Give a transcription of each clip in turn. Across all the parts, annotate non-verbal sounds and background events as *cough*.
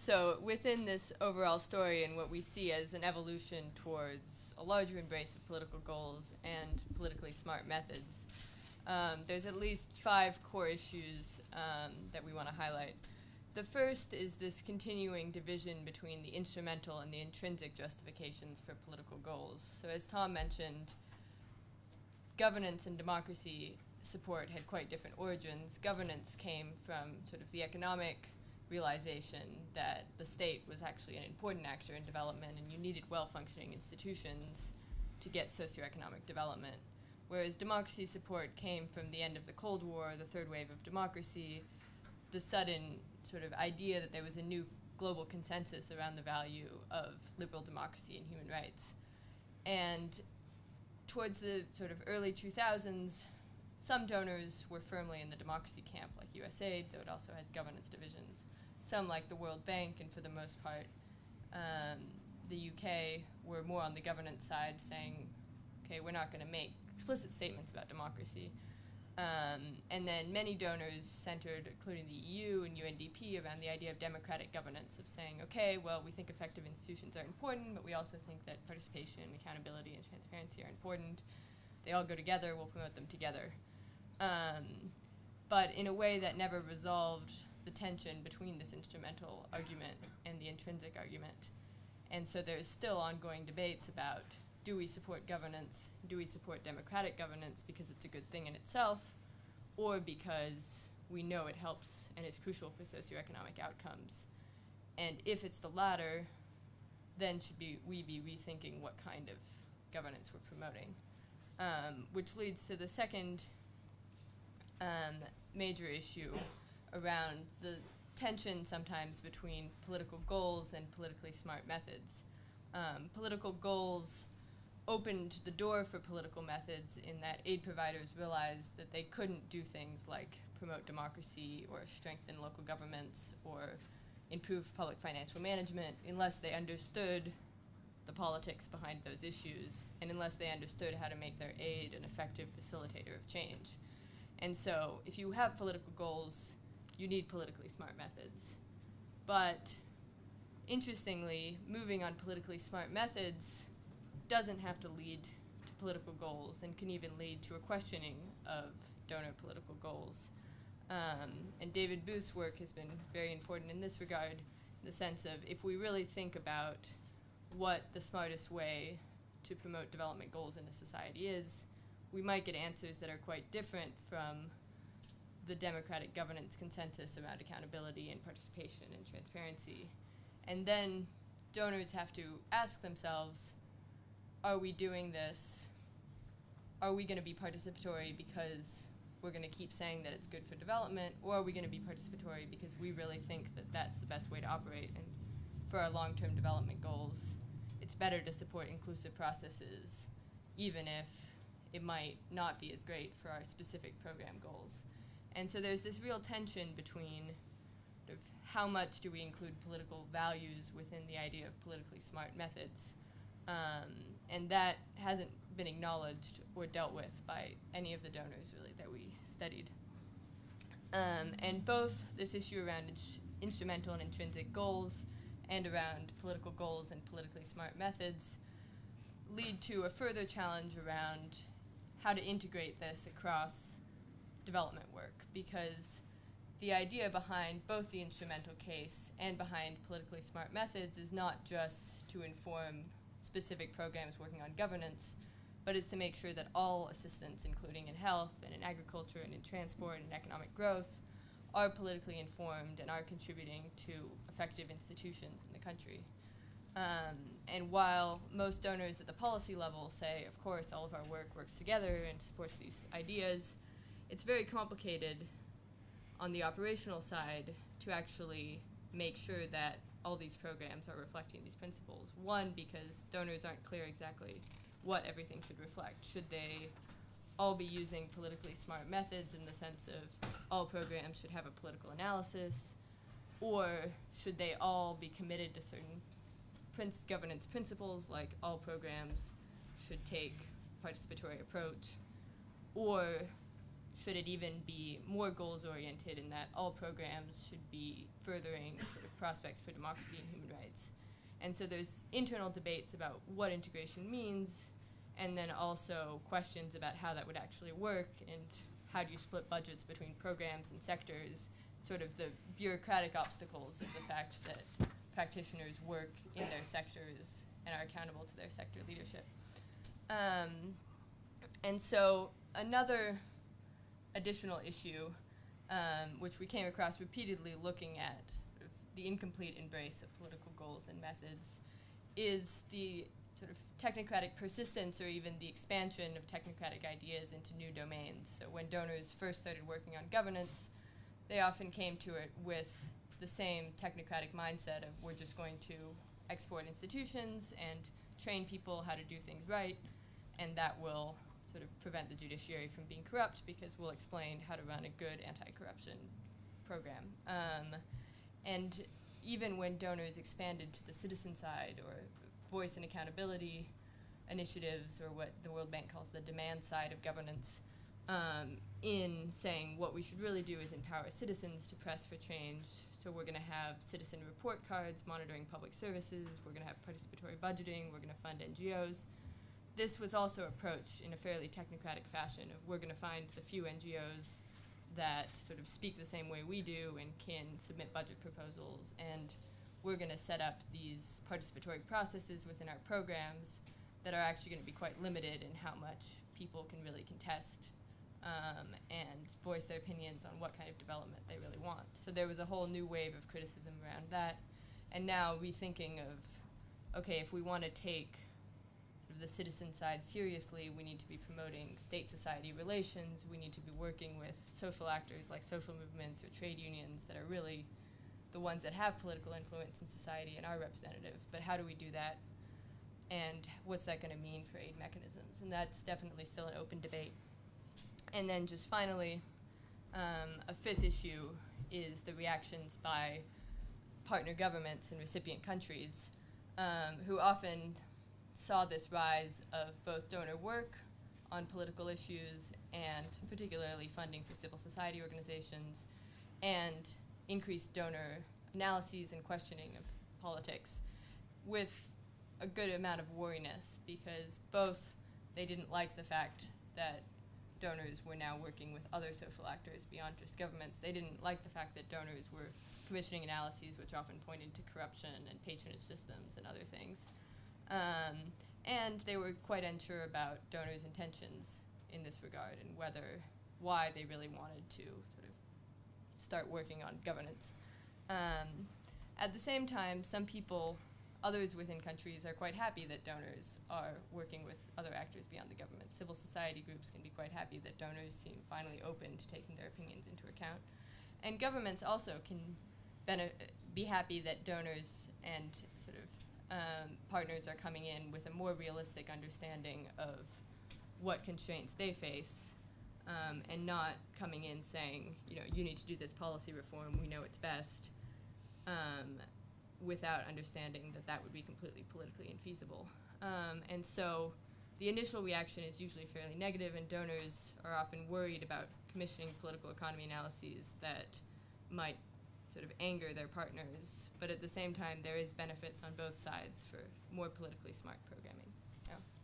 so within this overall story and what we see as an evolution towards a larger embrace of political goals and politically smart methods, um, there's at least five core issues um, that we want to highlight. The first is this continuing division between the instrumental and the intrinsic justifications for political goals. So, as Tom mentioned, governance and democracy support had quite different origins. Governance came from sort of the economic realization that the state was actually an important actor in development and you needed well functioning institutions to get socioeconomic development. Whereas democracy support came from the end of the Cold War, the third wave of democracy, the sudden sort of idea that there was a new global consensus around the value of liberal democracy and human rights. And towards the sort of early 2000s, some donors were firmly in the democracy camp, like USAID, though it also has governance divisions. Some, like the World Bank, and for the most part, um, the UK, were more on the governance side, saying, okay, we're not going to make explicit statements about democracy. Um, and then many donors centered, including the EU and UNDP, around the idea of democratic governance, of saying, okay, well, we think effective institutions are important, but we also think that participation, accountability, and transparency are important. They all go together, we'll promote them together. Um, but in a way that never resolved the tension between this instrumental argument and the intrinsic argument. And so there's still ongoing debates about do we support governance? Do we support democratic governance because it's a good thing in itself, or because we know it helps and is crucial for socioeconomic outcomes? And if it's the latter, then should be, we be rethinking what kind of governance we're promoting? Um, which leads to the second um, major issue around the tension sometimes between political goals and politically smart methods. Um, political goals opened the door for political methods in that aid providers realized that they couldn't do things like promote democracy or strengthen local governments or improve public financial management unless they understood the politics behind those issues and unless they understood how to make their aid an effective facilitator of change. And so, if you have political goals, you need politically smart methods. But interestingly, moving on politically smart methods doesn't have to lead to political goals and can even lead to a questioning of donor political goals. Um, and David Booth's work has been very important in this regard, in the sense of if we really think about what the smartest way to promote development goals in a society is, we might get answers that are quite different from the democratic governance consensus around accountability and participation and transparency. And then donors have to ask themselves are we doing this? Are we going to be participatory because we're going to keep saying that it's good for development, or are we going to be participatory because we really think that that's the best way to operate? And for our long term development goals, it's better to support inclusive processes, even if it might not be as great for our specific program goals. And so there's this real tension between of how much do we include political values within the idea of politically smart methods um, and that hasn't been acknowledged or dealt with by any of the donors really that we studied. Um, and both this issue around in- instrumental and intrinsic goals and around political goals and politically smart methods lead to a further challenge around how to integrate this across development work because the idea behind both the instrumental case and behind politically smart methods is not just to inform specific programs working on governance, but is to make sure that all assistance, including in health and in agriculture and in transport and economic growth, are politically informed and are contributing to effective institutions in the country. Um, and while most donors at the policy level say, of course, all of our work works together and supports these ideas, it's very complicated on the operational side to actually make sure that all these programs are reflecting these principles. One, because donors aren't clear exactly what everything should reflect. Should they all be using politically smart methods in the sense of all programs should have a political analysis? Or should they all be committed to certain princ- governance principles, like all programs should take participatory approach? Or should it even be more goals oriented in that all programs should be furthering sort *laughs* of prospects for democracy and human rights? And so there's internal debates about what integration means, and then also questions about how that would actually work and how do you split budgets between programs and sectors, sort of the bureaucratic obstacles of the fact that practitioners work in their sectors and are accountable to their sector leadership. Um, and so another additional issue, um, which we came across repeatedly looking at the incomplete embrace of political goals and methods, is the sort of technocratic persistence or even the expansion of technocratic ideas into new domains. So when donors first started working on governance, they often came to it with the same technocratic mindset of we're just going to export institutions and train people how to do things right, and that will sort of prevent the judiciary from being corrupt because we'll explain how to run a good anti-corruption program. Um, and even when donors expanded to the citizen side or voice and accountability initiatives, or what the World Bank calls the demand side of governance, um, in saying what we should really do is empower citizens to press for change. So we're going to have citizen report cards monitoring public services. We're going to have participatory budgeting. We're going to fund NGOs. This was also approached in a fairly technocratic fashion of we're going to find the few NGOs that sort of speak the same way we do and can submit budget proposals and we're going to set up these participatory processes within our programs that are actually going to be quite limited in how much people can really contest um, and voice their opinions on what kind of development they really want. So there was a whole new wave of criticism around that. And now rethinking of, okay, if we want to take sort of the citizen side seriously, we need to be promoting state society relations. We need to be working with social actors like social movements or trade unions that are really the ones that have political influence in society and are representative. But how do we do that? And what's that going to mean for aid mechanisms? And that's definitely still an open debate. And then just finally, um, a fifth issue is the reactions by partner governments and recipient countries um, who often saw this rise of both donor work on political issues and particularly funding for civil society organizations and increased donor analyses and questioning of politics with a good amount of worriness because both they didn't like the fact that donors were now working with other social actors beyond just governments. They didn't like the fact that donors were commissioning analyses which often pointed to corruption and patronage systems and other things. Um, and they were quite unsure about donors' intentions in this regard and whether, why they really wanted to sort of start working on governance. Um, at the same time, some people, others within countries, are quite happy that donors are working with other actors beyond the government. Civil society groups can be quite happy that donors seem finally open to taking their opinions into account. And governments also can be happy that donors and sort of um, partners are coming in with a more realistic understanding of what constraints they face um, and not coming in saying, you know, you need to do this policy reform, we know it's best, um, without understanding that that would be completely politically infeasible. Um, and so the initial reaction is usually fairly negative, and donors are often worried about commissioning political economy analyses that might sort of anger their partners. But at the same time, there is benefits on both sides for more politically smart programming.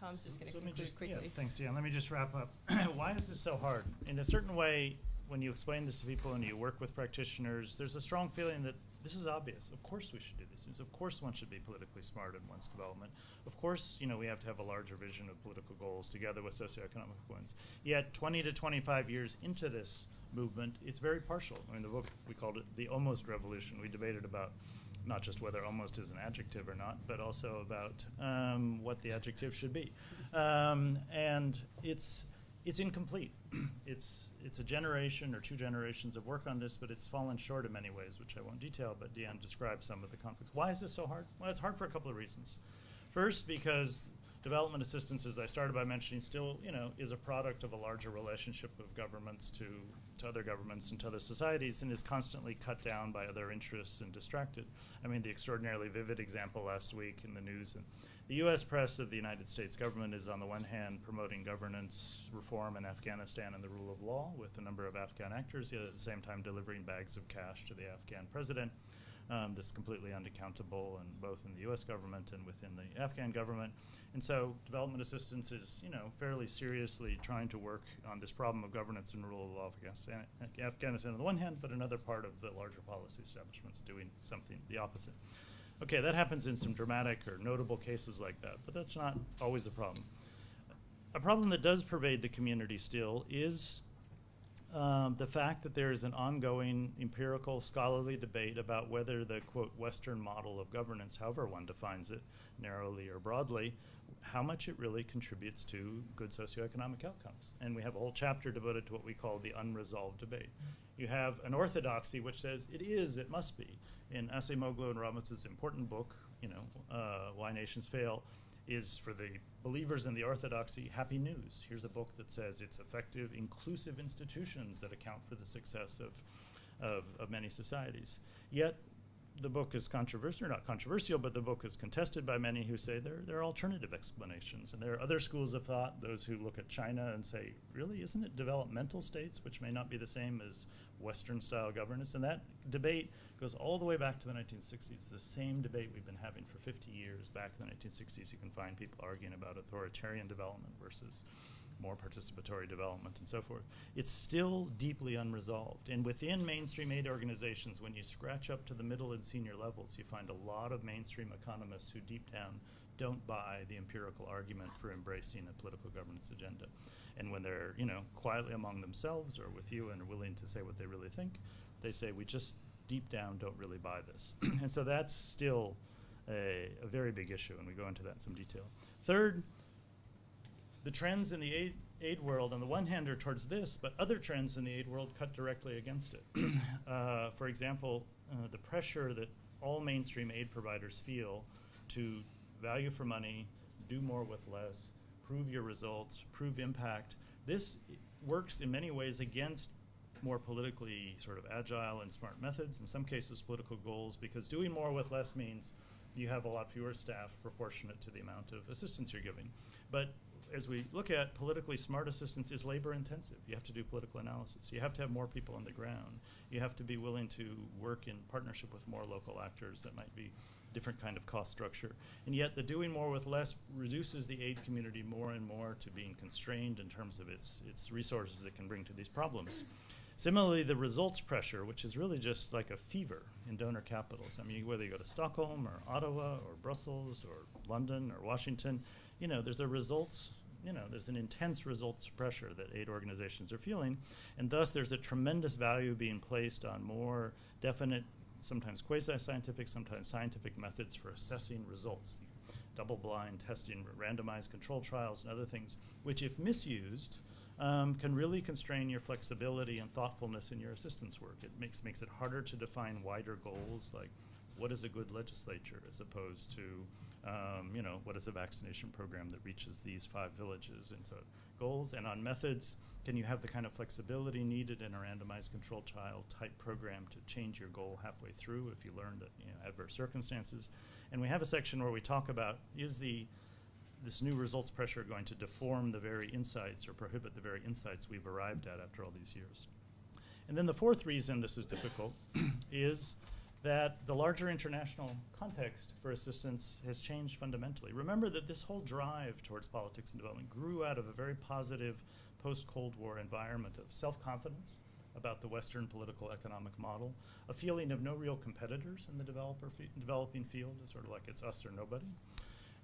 Tom's just going to So let me conclude just- yeah. Thanks, Dan. Let me just wrap up. *clears throat* Why is this so hard? In a certain way, when you explain this to people and you work with practitioners, there's a strong feeling that this is obvious. Of course we should do this. Of course one should be politically smart in one's development. Of course, you know, we have to have a larger vision of political goals together with socioeconomic ones. Yet 20 to 25 years into this movement, it's very partial. I mean, the book, we called it the almost revolution. We debated about not just whether almost is an adjective or not, but also about um, what the adjective should be. Um, and it's it's incomplete. it's it's a generation or two generations of work on this, but it's fallen short in many ways, which I won't detail. But Diane described some of the conflicts. Why is this so hard? Well, it's hard for a couple of reasons. First, because development assistance, as I started by mentioning, still, you know, is a product of a larger relationship of governments to, to other governments and to other societies and is constantly cut down by other interests and distracted. I mean, the extraordinarily vivid example last week in the news and the U.S. press of the United States government is, on the one hand, promoting governance reform in Afghanistan and the rule of law with a number of Afghan actors, yet at the same time delivering bags of cash to the Afghan president. Um, that's completely unaccountable, and both in the U.S. government and within the Afghan government. And so, development assistance is, you know, fairly seriously trying to work on this problem of governance and rule of law of Afghanistan, on the one hand, but another part of the larger policy establishments doing something the opposite. Okay, that happens in some dramatic or notable cases like that, but that's not always a problem. A problem that does pervade the community still is um, the fact that there is an ongoing empirical scholarly debate about whether the quote Western model of governance, however one defines it, narrowly or broadly, how much it really contributes to good socioeconomic outcomes. And we have a whole chapter devoted to what we call the unresolved debate. You have an orthodoxy which says it is, it must be in Acemoglu and Robinson's important book, you know, uh, Why Nations Fail, is for the believers in the orthodoxy happy news. Here's a book that says it's effective, inclusive institutions that account for the success of, of, of many societies. Yet the book is controversial, or not controversial, but the book is contested by many who say there, there are alternative explanations. And there are other schools of thought, those who look at China and say, really, isn't it developmental states, which may not be the same as Western style governance? And that debate goes all the way back to the 1960s, the same debate we've been having for 50 years. Back in the 1960s, you can find people arguing about authoritarian development versus more participatory development and so forth. It's still deeply unresolved. And within mainstream aid organizations, when you scratch up to the middle and senior levels, you find a lot of mainstream economists who deep down don't buy the empirical argument for embracing a political governance agenda. And when they're, you know, quietly among themselves or with you and are willing to say what they really think, they say, we just deep down don't really buy this. *clears throat* and so that's still a, a very big issue, and we go into that in some detail. Third, the trends in the aid, aid world, on the one hand, are towards this, but other trends in the aid world cut directly against it. *clears throat* uh, for example, uh, the pressure that all mainstream aid providers feel to value for money, do more with less, prove your results, prove impact. This works in many ways against more politically sort of agile and smart methods, in some cases political goals, because doing more with less means you have a lot fewer staff proportionate to the amount of assistance you're giving. But as we look at politically smart assistance is labor intensive. You have to do political analysis. You have to have more people on the ground. You have to be willing to work in partnership with more local actors that might be different kind of cost structure. And yet the doing more with less reduces the aid community more and more to being constrained in terms of its, its resources it can bring to these problems. Similarly, the results pressure, which is really just like a fever in donor capitals. I mean, whether you go to Stockholm or Ottawa or Brussels or London or Washington, you know, there's a results you know, there's an intense results pressure that aid organizations are feeling, and thus there's a tremendous value being placed on more definite, sometimes quasi-scientific, sometimes scientific methods for assessing results, double-blind testing, randomized control trials, and other things, which, if misused, um, can really constrain your flexibility and thoughtfulness in your assistance work. It makes makes it harder to define wider goals like what is a good legislature as opposed to um, you know, what is a vaccination program that reaches these five villages into goals? And on methods, can you have the kind of flexibility needed in a randomized control trial type program to change your goal halfway through if you learn that, you know, adverse circumstances? And we have a section where we talk about is the this new results pressure going to deform the very insights or prohibit the very insights we've arrived at after all these years? And then the fourth reason this is difficult *clears throat* is that the larger international context for assistance has changed fundamentally. Remember that this whole drive towards politics and development grew out of a very positive post Cold War environment of self confidence about the Western political economic model, a feeling of no real competitors in the developer developing field, sort of like it's us or nobody,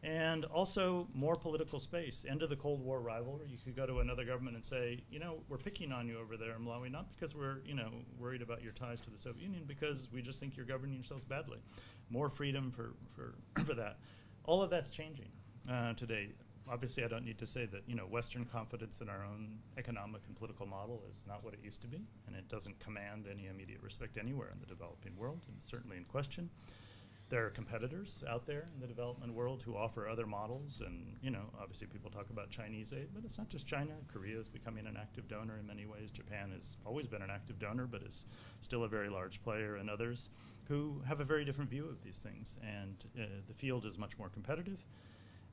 and also more political space. End of the Cold War rivalry. You could go to another government and say, you know, we're picking on you over there in Malawi, not because we're, you know, worried about your ties to the Soviet Union, because we just think you're governing yourselves badly. More freedom for, for, *clears throat* for that. All of that's changing uh, today. Obviously, I don't need to say that, you know, Western confidence in our own economic and political model is not what it used to be, and it doesn't command any immediate respect anywhere in the developing world, and certainly in question. There are competitors out there in the development world who offer other models, and you know, obviously people talk about Chinese aid, but it's not just China. Korea is becoming an active donor in many ways. Japan has always been an active donor, but is still a very large player, and others who have a very different view of these things. And uh, the field is much more competitive.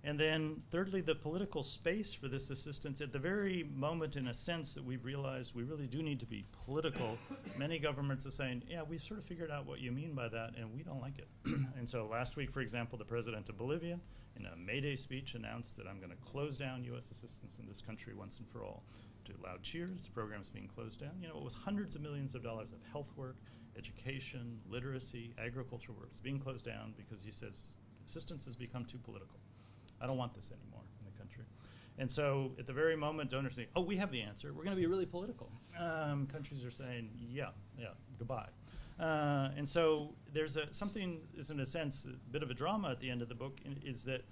And then, thirdly, the political space for this assistance. At the very moment, in a sense, that we've realized we really do need to be political, many governments are saying, yeah, we've sort of figured out what you mean by that, and we don't like it. *clears throat* and so, last week, for example, the president of Bolivia, in a May Day speech, announced that I'm going to close down U.S. assistance in this country once and for all. To loud cheers, the program's being closed down. You know, it was hundreds of millions of dollars of health work, education, literacy, agriculture work is being closed down because he says assistance has become too political. I don't want this anymore in the country. And so at the very moment, donors say, oh, we have the answer. We're going to be really political. Um, countries are saying, yeah, yeah, goodbye. Uh, and so there's a, something is in a sense a bit of a drama at the end of the book in, is that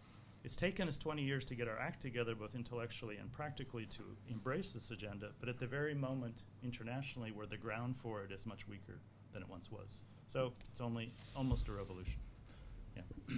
it's taken us 20 years to get our act together both intellectually and practically to embrace this agenda but at the very moment internationally where the ground for it is much weaker than it once was so it's only almost a revolution yeah